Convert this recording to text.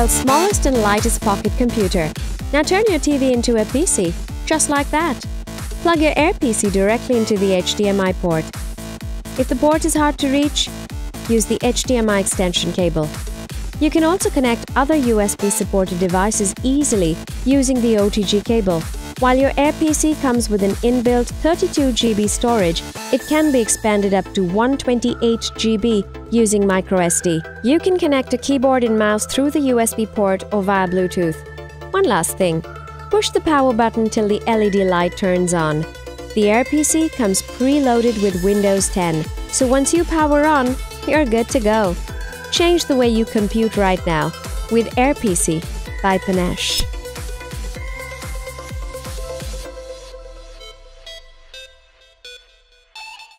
world's smallest and lightest pocket computer. Now turn your TV into a PC, just like that. Plug your Air PC directly into the HDMI port. If the port is hard to reach, use the HDMI extension cable. You can also connect other USB supported devices easily using the OTG cable. While your Air PC comes with an inbuilt 32GB storage, it can be expanded up to 128GB using microSD. You can connect a keyboard and mouse through the USB port or via Bluetooth. One last thing push the power button till the LED light turns on. The Air PC comes preloaded with Windows 10, so once you power on, you're good to go. Change the way you compute right now with Air PC by Panache.